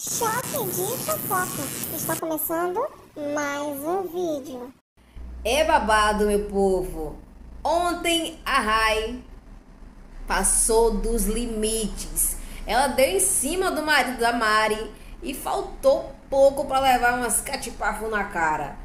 Choque de fofoca. Está começando mais um vídeo. É babado, meu povo. Ontem a Rai passou dos limites. Ela deu em cima do marido da Mari e faltou pouco para levar umas catipafo na cara.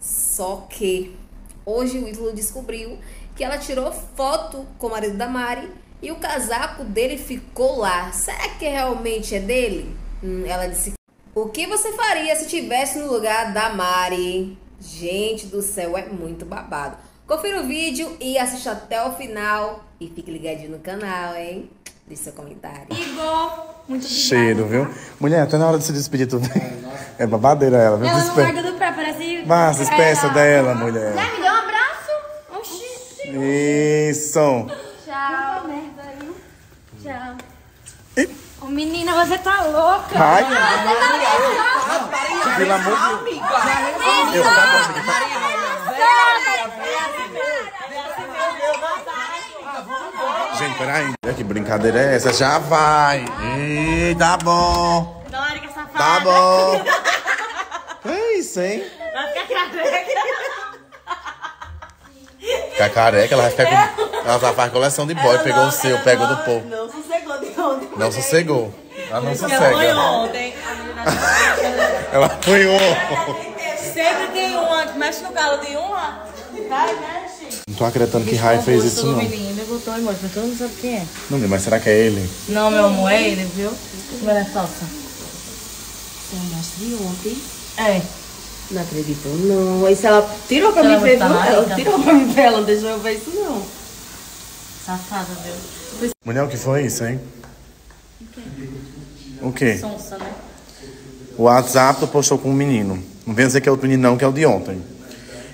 Só que hoje o Ítalo descobriu que ela tirou foto com o marido da Mari e o casaco dele ficou lá. Será que realmente é dele? Hum, ela disse: O que você faria se tivesse no lugar da Mari? Gente do céu, é muito babado. Confira o vídeo e assista até o final. E fique ligadinho no canal, hein? Deixe seu comentário. Igor, muito Cheiro, viu? Mulher, até na hora de se despedir tudo. É babadeira ela, viu? Ela não Despe... larga do pé, parece... Vá, se despeça Ela- dela, mulher. Né, me deu um abraço. Oxi. Isso. Tchau. merda aí. Tchau. Ô, menina, você tá louca. Ai, Você pelo amor de Deus. Eu tá bom, amiga. Gente, peraí. Que brincadeira é essa? Já vai. Ih, tá bom. Dórica safada. Tá bom. Que é isso, hein? Vai ficar careca. Ficar careca, ela vai ficar com. Ela já faz coleção de boy. Pegou o seu, pegou do povo. Não de ontem. Não sossegou. Ela não Ela foi sossega. ontem. A menina Ela foi um. sempre tem uma que mexe no calo de uma. Vai, mexe. Não tô acreditando que Rai fez isso, não. Menino, ele botou emoji, mas todo mundo sabe quem é. Não, mas será que é ele? Não, meu amor, é ele, viu? Como ela é falsa. Você de ontem. É. Não acredito, não. Isso ela tirou pra Ela mim ver, Ela tirou pra mim ver, ela não deixou eu ver isso, não. Safada, viu? Mulher, o que foi isso, hein? O quê? Sonsa, né? O WhatsApp tu postou com um menino. Não vem dizer que é outro menino, não, que é o de ontem.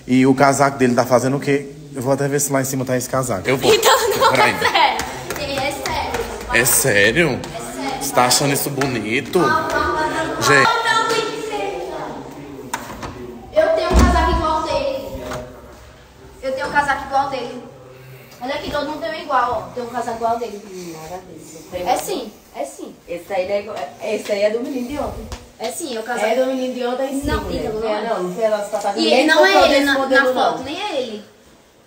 E o casaco dele tá fazendo o quê? Eu vou até ver se lá em cima tá esse casaco. Eu vou. Então não Peraí. é sério. É sério. É sério? Você tá achando isso bonito? Gente, Não, tem que ser. Eu tenho um casaco igual dele. Eu tenho um casaco igual dele. Olha aqui, todo mundo tem um igual, ó. Tem um casaco igual dele. É sim, é sim. Esse aí, é, igual- esse aí é do menino de ontem. É sim, é o casaco. É do menino de ontem, sim. Não, então, não é, é. não. Não foi tá E ele não é ele na, na foto, não. nem é ele.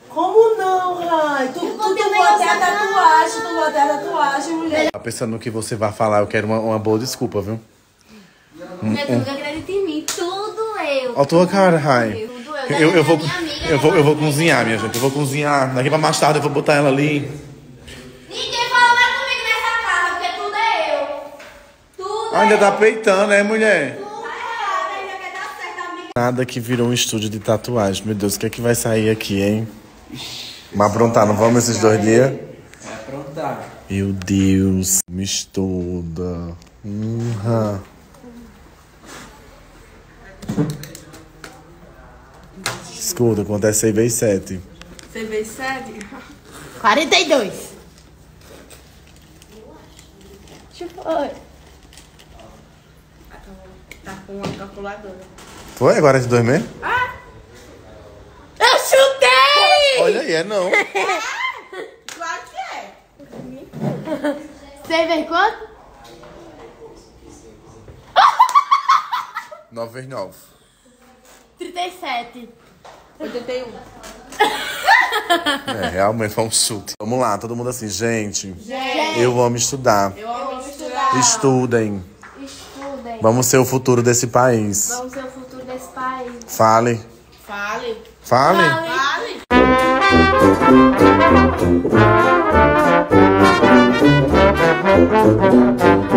Como não, Rai? Tu, tu, tu, botei o botou a tatuagem, tu botou a tatuagem, mulher. tá pensando no que você vai falar, eu quero uma, uma boa desculpa, viu? Minha tudo acredita em mim, tudo eu. Ó, a tua cara, Rai. Eu, eu, vou, eu, vou, eu vou cozinhar, minha gente. Eu vou cozinhar. Daqui pra mais tarde eu vou botar ela ali. Ninguém fala mais comigo nessa casa, porque tudo é eu. Tudo Ainda é tá eu. peitando, né, mulher? É. Nada que virou um estúdio de tatuagem. Meu Deus, o que é que vai sair aqui, hein? Mas aprontar, não vamos esses dois dias? É aprontar. Meu Deus, me estuda. Uhum. Escuta, acontece 6 vezes 7. Você veio sete? 42. Deixa eu ver. Tá com uma calculadora. Foi agora de dois meses? Eu chutei! Olha aí, é não. Claro que é. Você vê quanto? 9 vezes 9. 37. 81. É, realmente foi um chute. Vamos lá, todo mundo assim, gente. Eu amo estudar. Eu amo estudar. Estudem. Estudem. Vamos ser o futuro desse país. Vamos ser o futuro desse país. Fale. Fale. Fale. Fale. Fale.